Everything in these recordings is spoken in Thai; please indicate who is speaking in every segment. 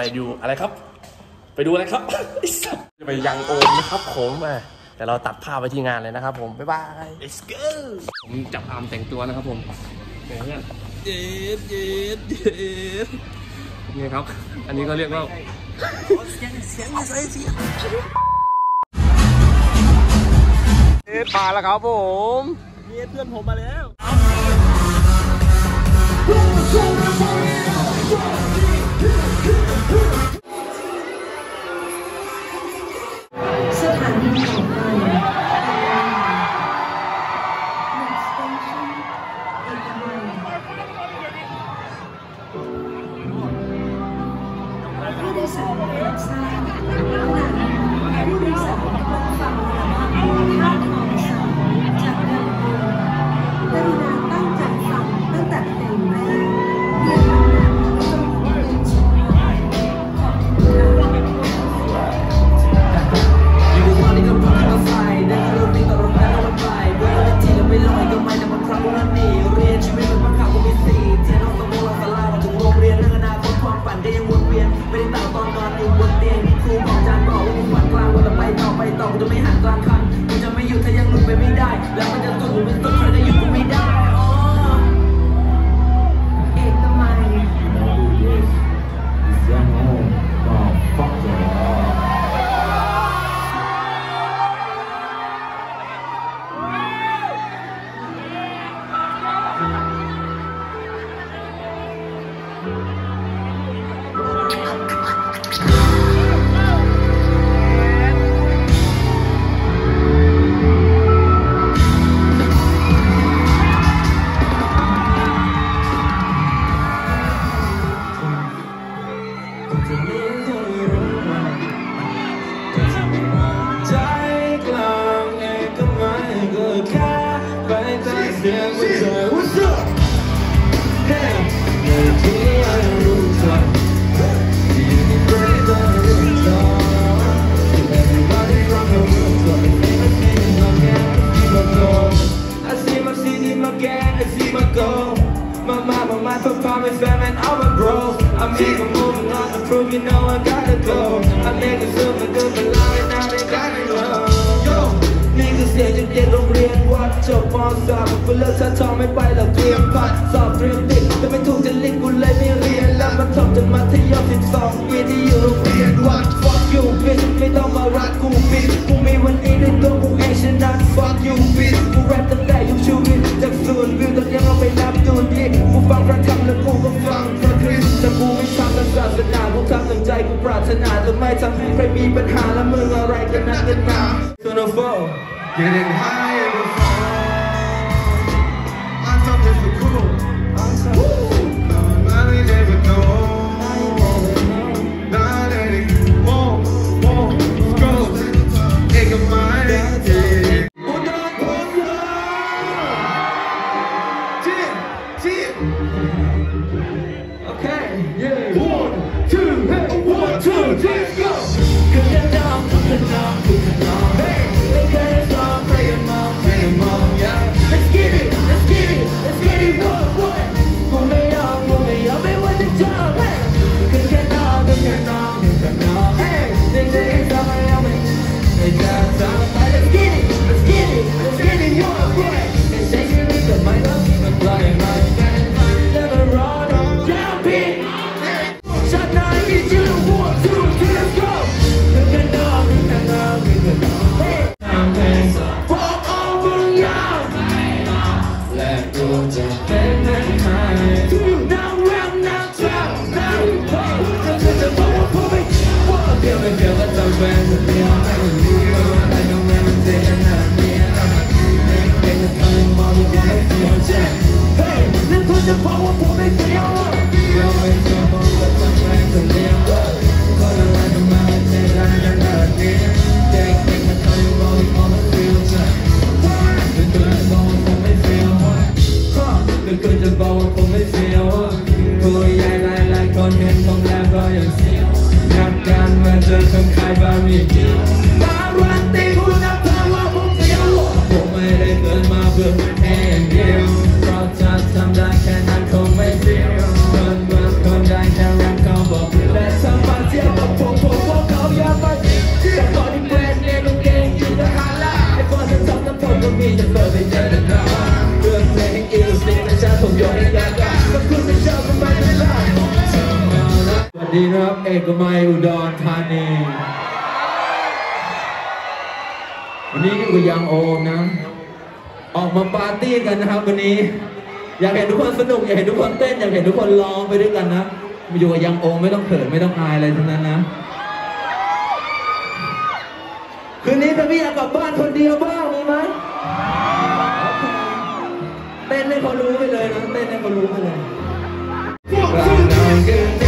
Speaker 1: ไปดูอะไรครับ ไปดูอะไรครับ จะไปยังโอมนะครับผมแต่เราตัดภาพไปที่งานเลยนะครับ ผม บ๊ายบาย let's go ผมจับอามแต่งตัวนะครับผมเพื่เดฟเดฟนี่ครับ อันนี้ก็เรียกว่าเสียงเสีมาแล้วครับผมเอ็เพื่อนผมมาแล้ว
Speaker 2: I'm sorry. lights up for me, but how the moon will write the nothing now. Gonna fall,
Speaker 3: getting high in the fall.
Speaker 2: ก็มีแต่เปิดไปเจอแต่ดราม่าเรื่องเพลงอิลสติกและชาผมโยนให้ยากาก็คุณไม่ชอบทำไมไม่ล่ะสวัสดีครับเอกมัยอุดรธานีวันนี้กับยังโอมนะ ออกมาปาร์ตี้กันนะครับวันนี้ อยากเห็นทุกคนสนุกอยากเห็นทุกคนเต้นอยากเห็นทุกคนร้องไปด้วยกันนะมาอยู่กับยังโอมไม่ต้องเขินไม่ต้องอายอะไรทั้งนั้นนะคืนนี้ถ้าพี่อยากกลับบ้านคนเดียวบ้างมีไหม เต้นให้เขารู้ไปเลยนะเต้นให้เขารู้ไปเลย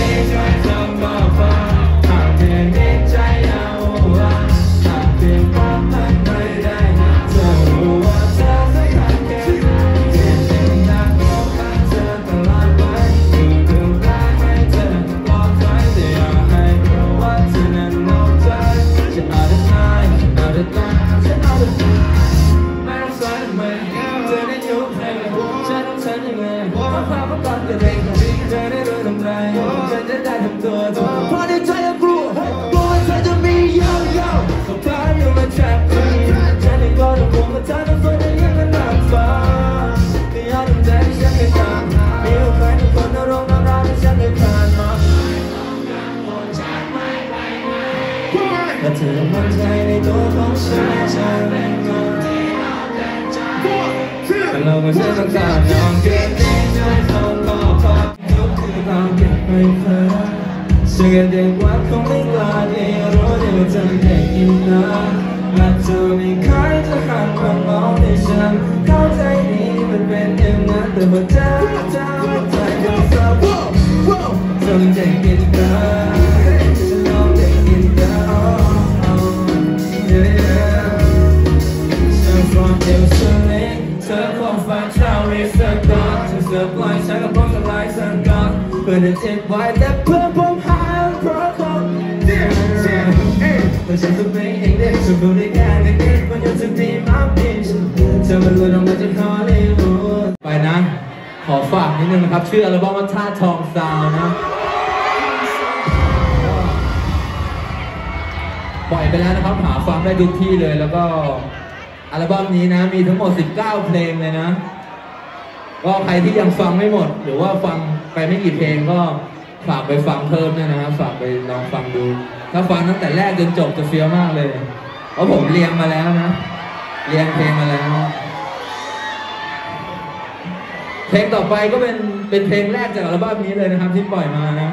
Speaker 2: เราไม่ใช่ต้องการยอมเก็บในใจของก็พอทุกคือเรามเก็บไม่เพ้อเชื่อเด็กว่าคงไม่กล้าที่รู้เดี๋ยวจะเด็กอีกนะและเธอไม่เคยจะหันมามองในฉันเข้าใจดีมันเป็นอย่างนั้นแต่ว่าเธอเธอใจยังเศร้าจนเด็กอีกนะฉันลอง สือปล่อยฉันกับพร้อมสลายสังกัดเพื่อจะเจ็บไว้แต่เพื่อผมหายเพราะคนเดียวแต่ฉันจะเป็นเองเด็กฉันรู้ได้แค่เด็กมันยังจะดีมากดีเธอมันรวยออกมาจากฮอลลีวูดไปนะ ขอฝากนิดนึงนะครับ ชื่ออัลบั้มว่าท่าทองซาวนะปล่อยไปแล้วนะครับ หาฟังได้ทุกที่เลยแล้วก็อัลบั้มนี้นะ มีทั้งหมด 19 เพลงเลยนะ ก็ใครที่ยังฟังไม่หมด หรือว่าฟังไปไม่กี่เพลงก็ฝากไปฟังเพิ่มด้วยนะครับฝากไปลองฟังดู ถ้าฟังตั้งแต่แรกจนจบจะเฟี้ยวมากเลย เพราะผมเรียงมาแล้วนะ เรียงเพลงมาแล้ว เพลงต่อไปก็เป็นเป็นเพลงแรกจากอัลบั้มนี้เลยนะครับที่ปล่อยมานะ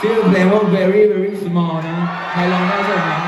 Speaker 2: ชื่อเพลงว่า very very small นะ ใครลองได้เชิญนะ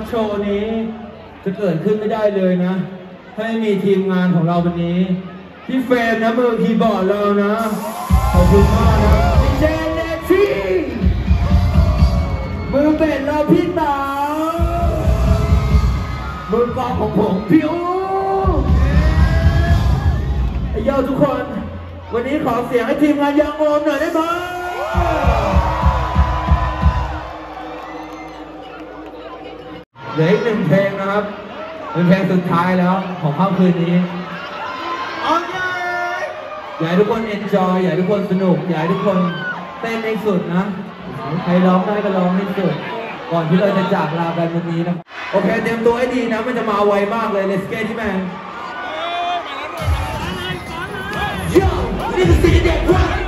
Speaker 2: ับโชว์นี้จะเกิดขึ้นไม่ได้เลยนะ ให้มีทีมงานของเราวันนี้ พี่เฟรมนะมือคีย์บอร์ดเรานะ ขอบคุณมากนะพี่เจนเนชี่มือเป็ดเราพี่ตามือกองของผมพี่อูไอ้ยอดทุกคน วันนี้ขอเสียงให้ทีมงานยางโอมหน่อยได้ไหม เหลืออีกหนึ่งเพลงนะครับ เป็นเพลงสุดท้ายแล้วของค่ำคืนนี้โอเคอยากทุกคนเอ็นจอยอยากทุกคนสนุกอยากทุกคนเต้นในสุดนะ ใครร้องได้ก็ร้องในสุด ก่อนที่เราจะจากลากันวันนี้นะ โอเคเตรียมตัวให้ดีนะ มันจะมาไวมากเลย Let's get it man นี่คือสีเด็กว่า